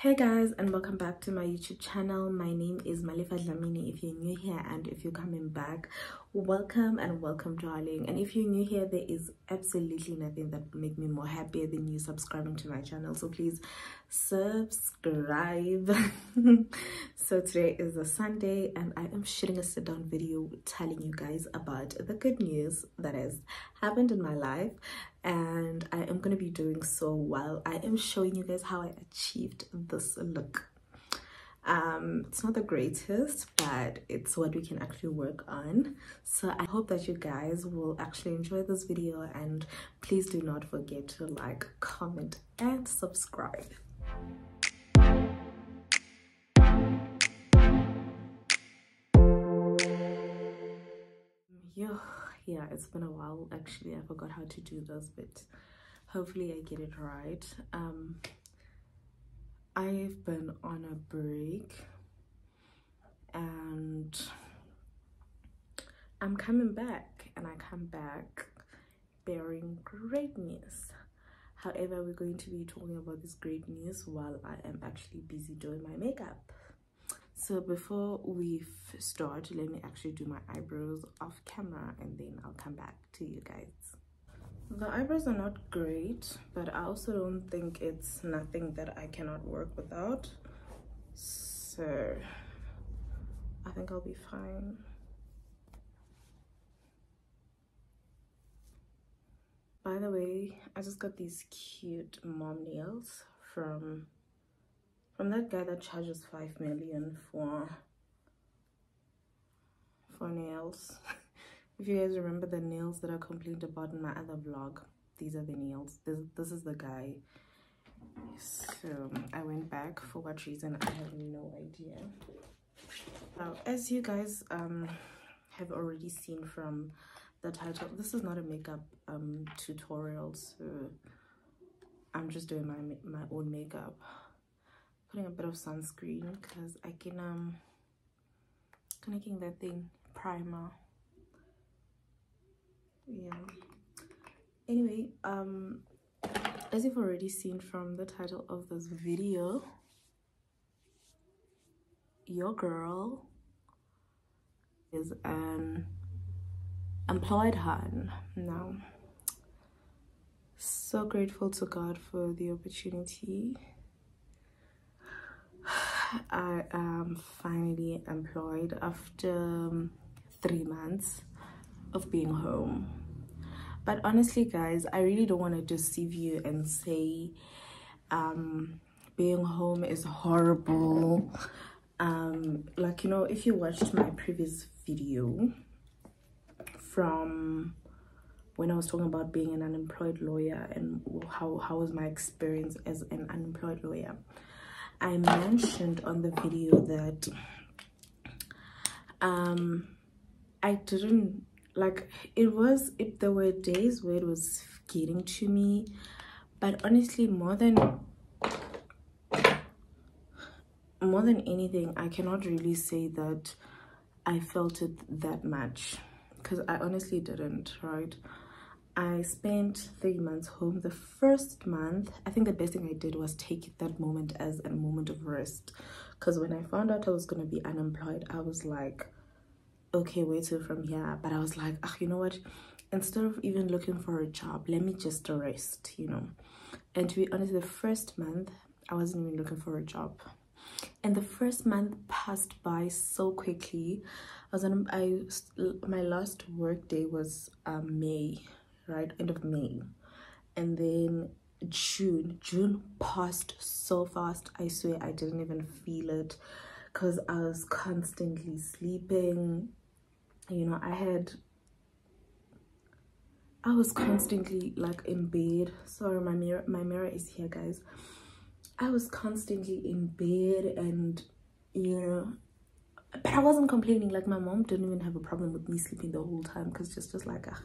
hey guys and welcome back to my youtube channel. My name is Malefa Dlamini. If you're new here and if you're coming back welcome and welcome darling. And if you're new here there is absolutely nothing that will make me more happier than you subscribing to my channel. So please subscribe. So today is a sunday and i am shooting a sit down video telling you guys about the good news that has happened in my life and i am going to be doing so while i am showing you guys how i achieved this look. Um it's not the greatest but it's what we can actually work on. So i hope that you guys will actually enjoy this video and please do not forget to like comment and subscribe yeah yeah it's been a while actually i forgot how to do this but hopefully i get it right um I've been on a break and I'm coming back and I come back bearing great news. However, we're going to be talking about this great news while I am actually busy doing my makeup. So before we start, let me actually do my eyebrows off camera and then I'll come back to you guys. The eyebrows are not great but i also don't think it's nothing that i cannot work without. So i think i'll be fine. By the way i just got these cute mom nails from from that guy that charges five million for for nails if you guys remember the nails that I complained about in my other vlog, these are the nails. This, this is the guy. So I went back for what reason, I have no idea. Now, as you guys um, have already seen from the title, this is not a makeup um, tutorial, so I'm just doing my my own makeup. Putting a bit of sunscreen because I can um connecting that thing primer. Yeah. Anyway um as you've already seen from the title of this video your girl is an employed hun. Now so grateful to god for the opportunity i am finally employed after um, three months of being home. But honestly guys i really don't want to deceive you and say um being home is horrible. Um like you know if you watched my previous video from when i was talking about being an unemployed lawyer and how how was my experience as an unemployed lawyer i mentioned on the video that um i didn't like it was if there were days where it was getting to me but honestly more than more than anything i cannot really say that i felt it that much because i honestly didn't right i spent three months home. The first month i think the best thing i did was take that moment as a moment of rest. Because when i found out i was going to be unemployed i was like okay where to from here? But i was like ah you know what? Instead of even looking for a job let me just rest you know? And to be honest the first month i wasn't even looking for a job. And the first month passed by so quickly. I was on i my last work day was um may right end of may. And then june june passed so fast i swear i didn't even feel it because i was constantly sleeping. You know i had i was constantly like in bed. Sorry my mirror my mirror is here guys. I was constantly in bed and you know but i wasn't complaining. Like my mom didn't even have a problem with me sleeping the whole time because just just like uh,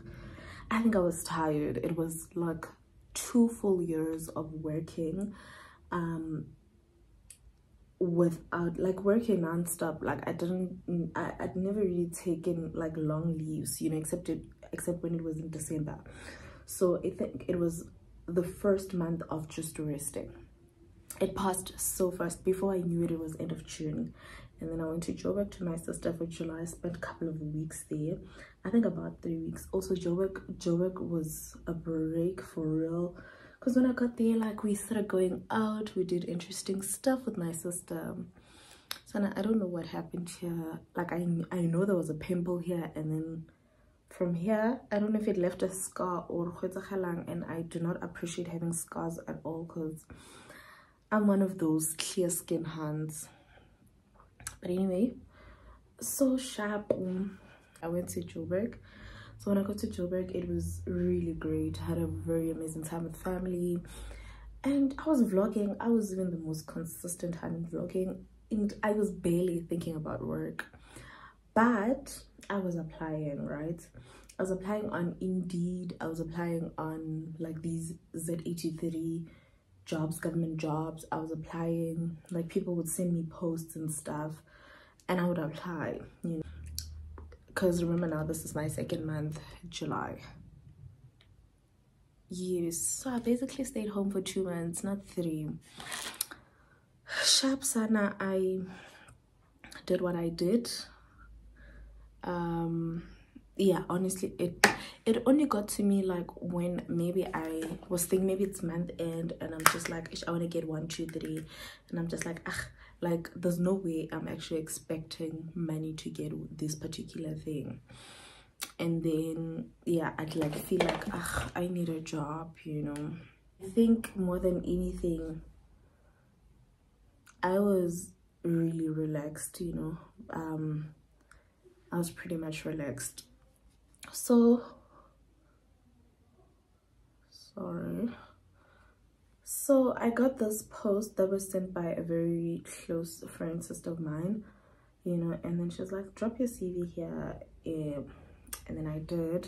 i think i was tired. It was like two full years of working um without like working non-stop. Like i didn't I, i'd never really taken like long leaves you know except it except when it was in december. So i think it was the first month of just resting. It passed so fast. Before i knew it it was end of june and then i went to joburg to my sister for july I spent a couple of weeks there. I think about three weeks. Also joburg joburg was a break for real. Because when i got there like we started going out. We did interesting stuff with my sister. So i don't know what happened here. Like i i know there was a pimple here. And then from here i don't know if it left a scar or and i do not appreciate having scars at all because i'm one of those clear skin hands but anyway so sharp um, i went to joburg. So when i got to joburg it was really great. I had a very amazing time with family. And i was vlogging. I was even the most consistent hand vlogging. And i was barely thinking about work. But I was applying, right? I was applying on Indeed. I was applying on like these Z83 jobs, government jobs. I was applying, like people would send me posts and stuff and I would apply, you know. Because remember now, this is my second month, July. Yes, so I basically stayed home for two months, not three. Sharp Sana, I did what I did um yeah honestly it it only got to me like when maybe i was thinking maybe it's month end and i'm just like i want to get one two three and i'm just like ah like there's no way i'm actually expecting money to get this particular thing and then yeah i'd like feel like ah i need a job you know i think more than anything i was really relaxed you know um I was pretty much relaxed. So, sorry. So I got this post that was sent by a very close friend sister of mine, you know, and then she was like, drop your CV here. Yeah. And then I did.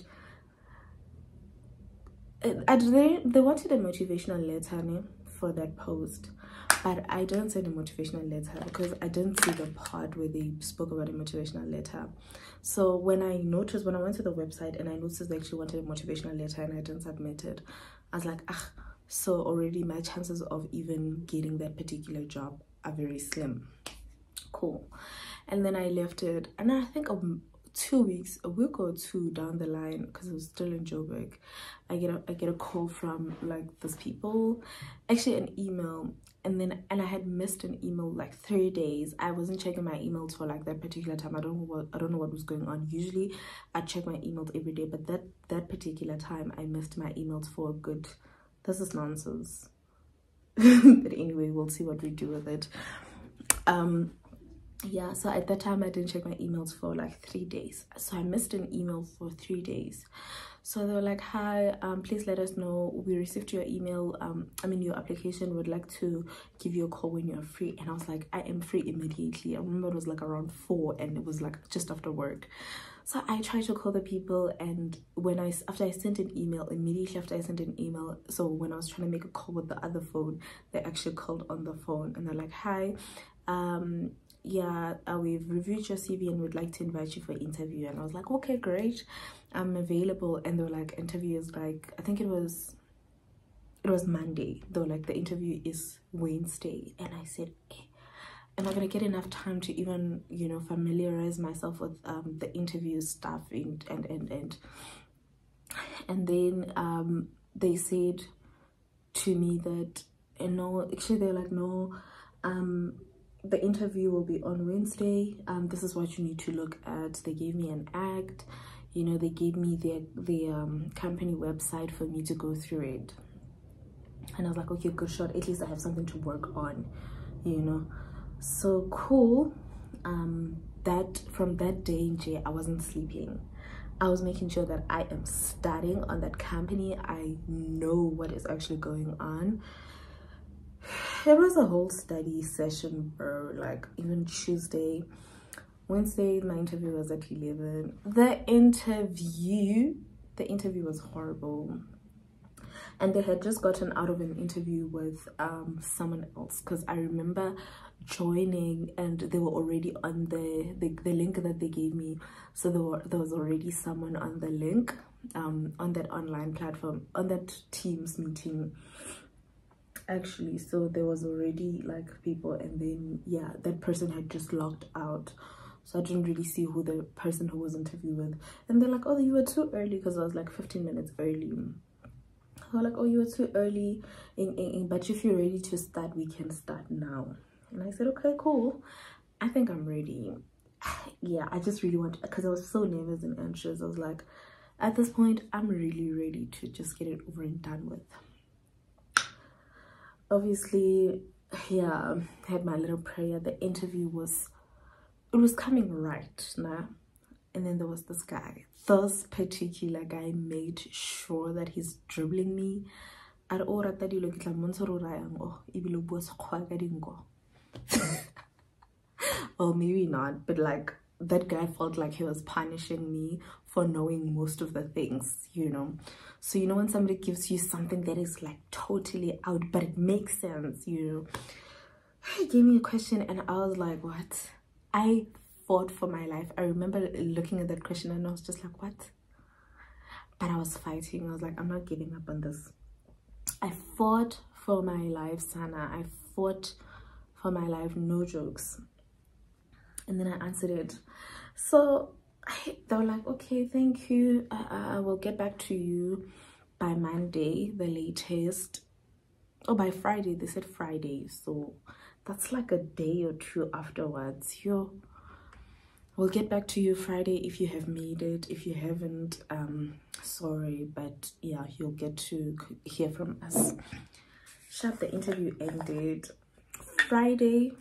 I, they, they wanted a motivational letter for that post but I didn't send a motivational letter because I didn't see the part where they spoke about a motivational letter. So when I noticed, when I went to the website and I noticed they actually wanted a motivational letter and I didn't submit it, I was like, ah, so already my chances of even getting that particular job are very slim. Cool. And then I left it and I think um, two weeks, a week or two down the line, because i was still in Joburg, I get a I get a call from like those people, actually an email, and then and I had missed an email like three days. I wasn't checking my emails for like that particular time. I don't know what I don't know what was going on. Usually, I check my emails every day, but that that particular time I missed my emails for a good. This is nonsense. but anyway, we'll see what we do with it. Um, yeah so at that time i didn't check my emails for like three days so i missed an email for three days so they were like hi um, please let us know. We received your email. Um, i mean your application. Would like to give you a call when you're free. And i was like i am free immediately. I remember it was like around four and it was like just after work. So i tried to call the people and when i after i sent an email immediately after i sent an email so when i was trying to make a call with the other phone they actually called on the phone and they're like hi um yeah uh, we've reviewed your cv and would like to invite you for interview. And i was like okay great i'm available and they were like interviews like i think it was it was monday though like the interview is wednesday. And i said eh, am i gonna get enough time to even you know familiarize myself with um, the interview stuff and and and and? And then um they said to me that you know actually they're like no um the interview will be on wednesday. Um this is what you need to look at. They gave me an act you know they gave me their the um company website for me to go through it. And i was like okay good shot. At least i have something to work on you know. So cool. Um that from that day jay i wasn't sleeping. I was making sure that i am studying on that company. I know what is actually going on. It was a whole study session bro like even tuesday wednesday my interview was at 11 the interview the interview was horrible. And they had just gotten out of an interview with um someone else because i remember joining and they were already on the, the the link that they gave me. So there, were, there was already someone on the link um on that online platform on that teams meeting actually. So there was already like people and then yeah that person had just logged out so i didn't really see who the person who was interviewed with. And they're like oh you were too early because i was like 15 minutes early. They're like oh you were too early in, in, in, but if you're ready to start we can start now. And i said okay cool. I think i'm ready. Yeah i just really want because i was so nervous and anxious. I was like at this point i'm really ready to just get it over and done with. Obviously yeah had my little prayer. The interview was it was coming right now and then there was this guy this particular guy made sure that he's dribbling me. All rata dilo ke tla mmontsha gore o rayang or maybe not but like that guy felt like he was punishing me for knowing most of the things you know? So you know when somebody gives you something that is like totally out but it makes sense you know? He gave me a question and i was like what i fought for my life. I remember looking at that question and i was just like what? But i was fighting. I was like i'm not giving up on this. I fought for my life sana. I fought for my life no jokes. And then i answered it. So I, they were like okay thank you. Uh, i will get back to you by monday the latest. Oh by friday. They said friday so that's like a day or two afterwards. Yo we'll get back to you friday if you have made it. If you haven't um sorry but yeah you'll get to hear from us. Sharp the interview ended friday.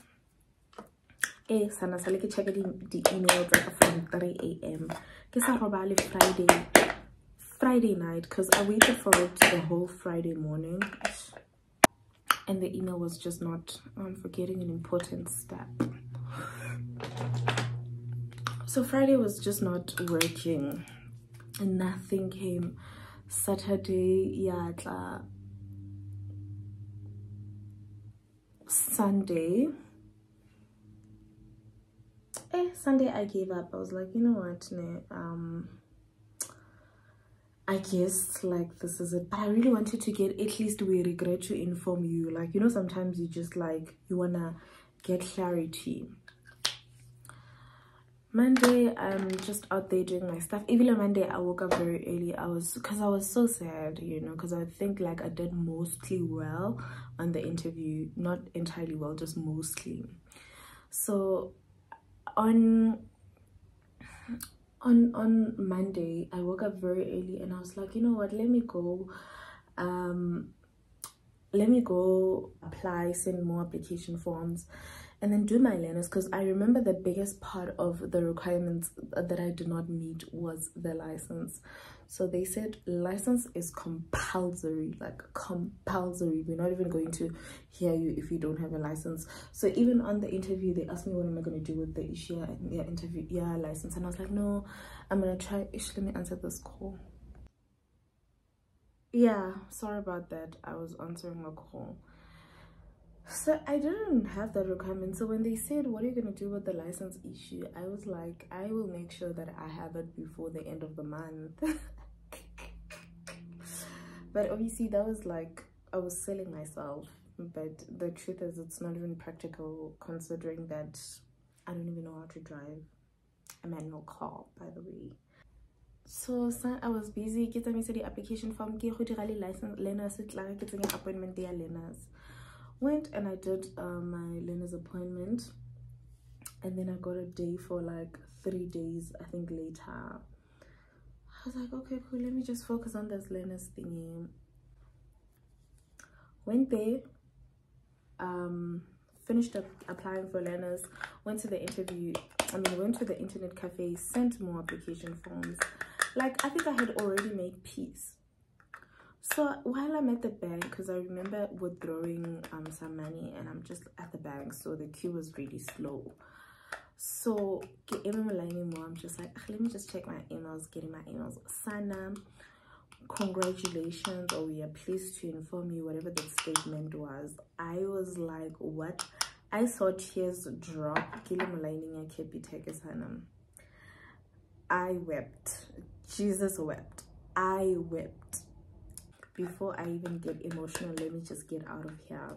Eh sana sale ke check the email from 3 a.m ke sa robale friday friday night because i waited for it the whole friday morning and the email was just not i'm forgetting an important step. So friday was just not working. And nothing came. Saturday yeah sunday. Eh, Sunday I gave up. I was like, you know what, ne, um, I guess like this is it. But I really wanted to get at least we regret to inform you. Like, you know, sometimes you just like you wanna get clarity. Monday, I'm just out there doing my stuff. Even on Monday, I woke up very early. I was because I was so sad, you know, because I think like I did mostly well on the interview, not entirely well, just mostly. So on on on monday i woke up very early and i was like you know what? Let me go um let me go apply send more application forms and then do my learners because i remember the biggest part of the requirements that i did not meet was the license. So they said license is compulsory like compulsory. We're not even going to hear you if you don't have a license. So even on the interview they asked me what am i going to do with the issue yeah interview yeah license? And i was like no i'm gonna try ish let me answer this call. Yeah sorry about that. I was answering a call so i didn't have that requirement. So when they said what are you going to do with the license issue? I was like i will make sure that i have it before the end of the month. But obviously that was like i was selling myself. But the truth is it's not even practical considering that i don't even know how to drive a manual car by the way. So i was busy. Getting the application form ke go license learners appointment ya learners went and i did uh, my learners appointment and then i got a day for like three days i think later I was like, okay, cool, let me just focus on this learners thingy. Went there, um, finished up applying for learners, went to the interview, I mean, went to the internet cafe, sent more application forms. Like, I think I had already made peace. So while I'm at the bank, because I remember withdrawing um, some money and I'm just at the bank, so the queue was really slow. So i'm just like let me just check my emails getting my emails. Sana congratulations or we are pleased to inform you whatever the statement was. I was like what? I saw tears drop. I wept. Jesus wept. I wept before I even get emotional, let me just get out of here.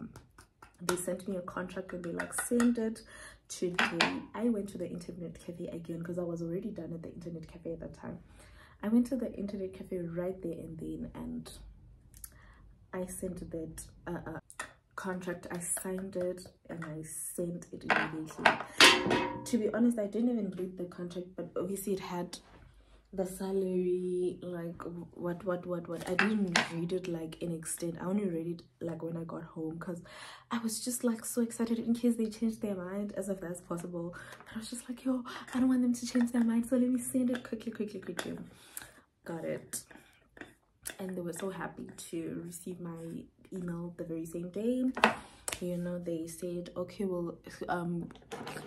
They sent me a contract and they like send it today. I went to the internet cafe again because I was already done at the internet cafe at that time. I went to the internet cafe right there and then and I sent that uh, uh, contract. I signed it and I sent it immediately. To be honest, I didn't even read the contract, but obviously it had the salary like what what what what. I didn't read it like in extent. I only read it like when i got home because i was just like so excited in case they changed their mind as if that's possible. But i was just like yo i don't want them to change their mind so let me send it quickly quickly quickly. Got it. And they were so happy to receive my email the very same day you know they said okay well um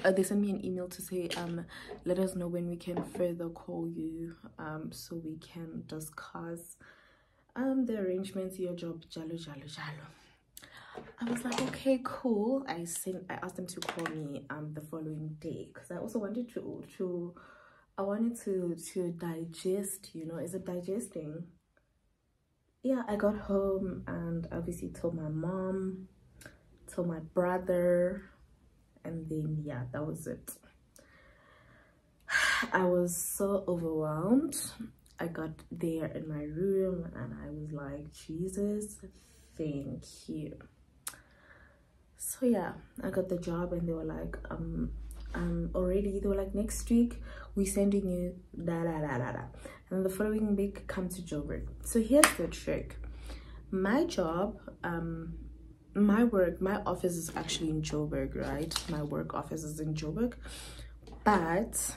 uh, they sent me an email to say um let us know when we can further call you um so we can discuss um the arrangements your job. Jalo jalo jalo. I was like okay cool. I sent i asked them to call me um the following day because i also wanted to to i wanted to to digest you know is it digesting? Yeah i got home and obviously told my mom told my brother and then yeah that was it. I was so overwhelmed. I got there in my room and i was like jesus thank you. So yeah i got the job and they were like um um already they were like next week we're sending you da da da da da. And the following week come to joburg. So here's the trick. My job um my work my office is actually in joburg right my work office is in joburg but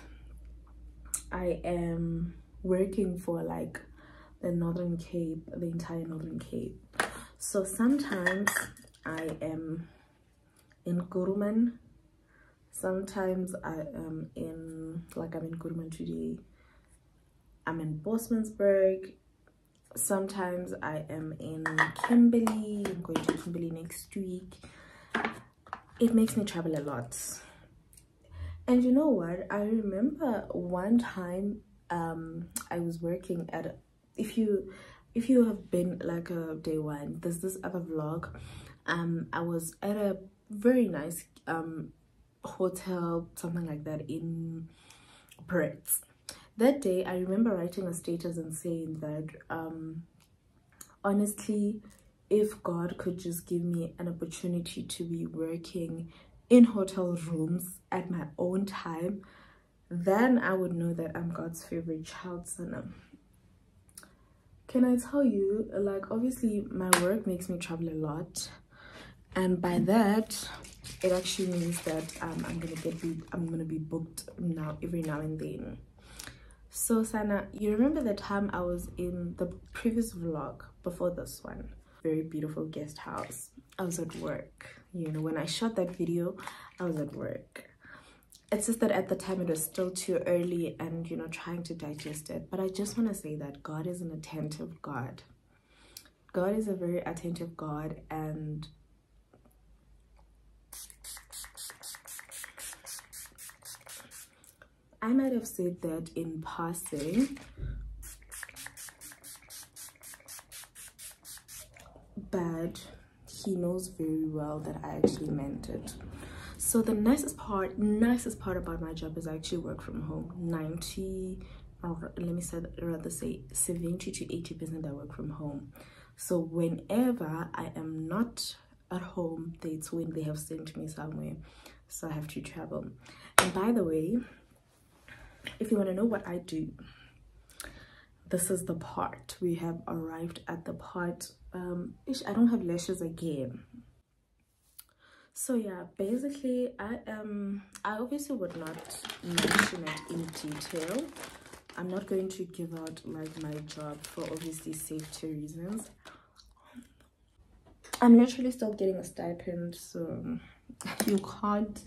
i am working for like the northern cape the entire northern cape so sometimes i am in Kuruman. Sometimes I am in, like I'm in Kuruman today. I'm in Postmasburg sometimes i am in kimberley i'm going to kimberley next week. It makes me travel a lot. And you know what? I remember one time um i was working at a, if you if you have been like a day one there's this other vlog. Um i was at a very nice um hotel something like that in Brits that day i remember writing a status and saying that um honestly if god could just give me an opportunity to be working in hotel rooms at my own time then i would know that i'm god's favorite child son can i tell you like obviously my work makes me travel a lot and by that it actually means that um, i'm gonna get i'm gonna be booked now every now and then so sana you remember the time i was in the previous vlog before this one? Very beautiful guest house. I was at work. You know when i shot that video i was at work. It's just that at the time it was still too early and you know trying to digest it. But i just want to say that god is an attentive god. God is a very attentive god and I might have said that in passing, but he knows very well that I actually meant it. So the nicest part, nicest part about my job is I actually work from home. 90, or let me say, rather say 70 to 80 percent I work from home. So whenever I am not at home, that's when they have sent me somewhere. So I have to travel. And by the way, if you want to know what i do this is the part. We have arrived at the part um ish, i don't have lashes again. So yeah basically i am i obviously would not mention it in detail. I'm not going to give out like my job for obviously safety reasons. I'm literally still getting a stipend so you can't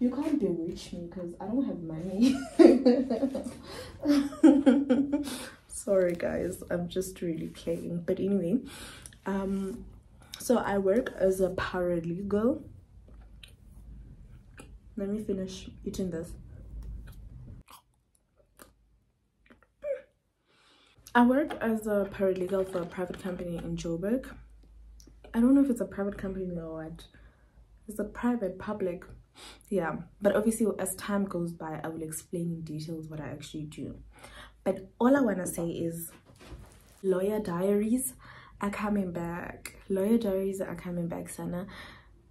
you can't bewitch me because I don't have money. Sorry guys, I'm just really playing. But anyway, um, so I work as a paralegal. Let me finish eating this. I work as a paralegal for a private company in Joburg. I don't know if it's a private company or what. It's a private, public. Yeah, but obviously as time goes by, I will explain in details what I actually do. But all I want to say is Lawyer Diaries are coming back. Lawyer Diaries are coming back, Sana.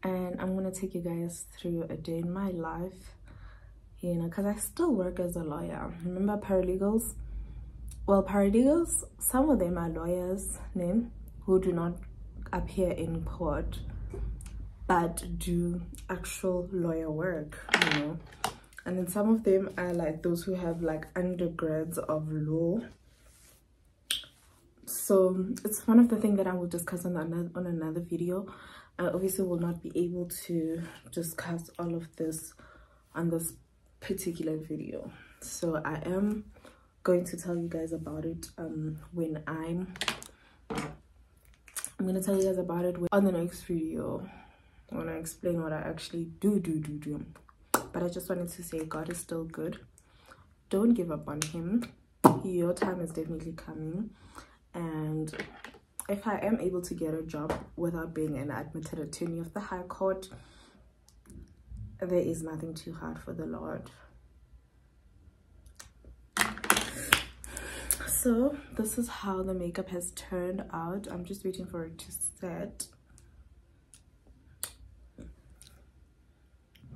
And I'm going to take you guys through a day in my life. You know, because I still work as a lawyer. Remember paralegals? well paralegals some of them are lawyers name who do not appear in court but do actual lawyer work you know? And then some of them are like those who have like undergrads of law. So it's one of the things that i will discuss on another on another video. I obviously will not be able to discuss all of this on this particular video. So i am going to tell you guys about it um when i'm i'm gonna tell you guys about it on the next video i explain what i actually do do do do. But i just wanted to say god is still good. Don't give up on him. Your time is definitely coming. And if i am able to get a job without being an admitted attorney of the high court there is nothing too hard for the lord. So this is how the makeup has turned out. I'm just waiting for it to set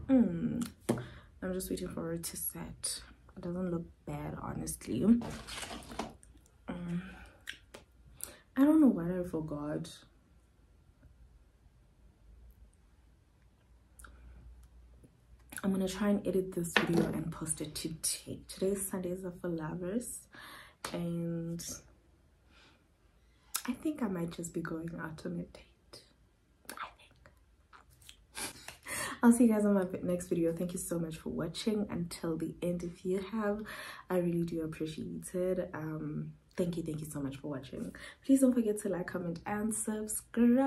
mm. i'm just waiting for it to set it doesn't look bad honestly um, i don't know what i forgot I'm gonna try and edit this video and post it today. Today's Sundays are for lovers and I think I might just be going out on a date. I think. I'll see you guys on my next video. Thank you so much for watching until the end. If you have, I really do appreciate it. Um, thank you, thank you so much for watching. Please don't forget to like, comment, and subscribe.